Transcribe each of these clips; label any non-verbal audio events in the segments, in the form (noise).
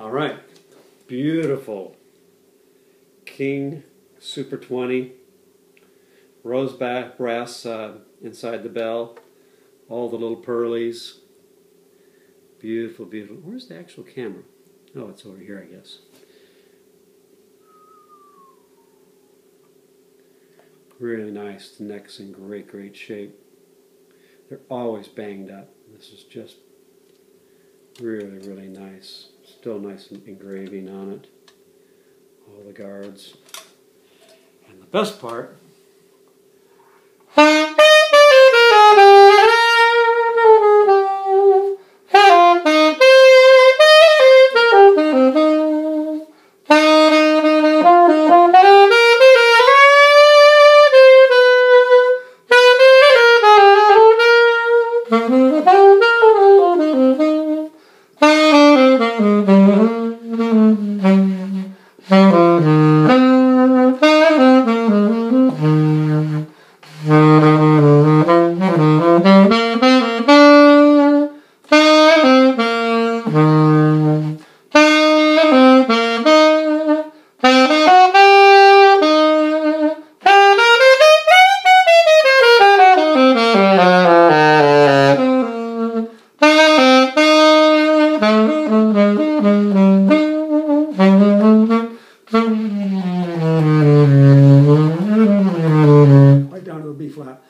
All right, beautiful King Super 20 rose brass uh, inside the bell, all the little pearlies. Beautiful, beautiful. Where's the actual camera? Oh, it's over here, I guess. Really nice. The neck's in great, great shape. They're always banged up. This is just really, really nice. Still nice engraving on it. All the guards. And the best part Mm-hmm. Right down to the B flat.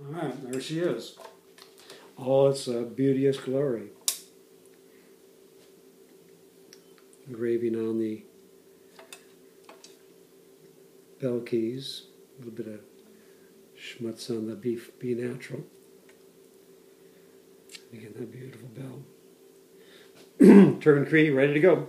Alright, there she is. All its uh, beauteous glory. Engraving on the bell keys, a little bit of schmutz on the beef B natural. Again, that beautiful bell. (clears throat) Turnkey, ready to go.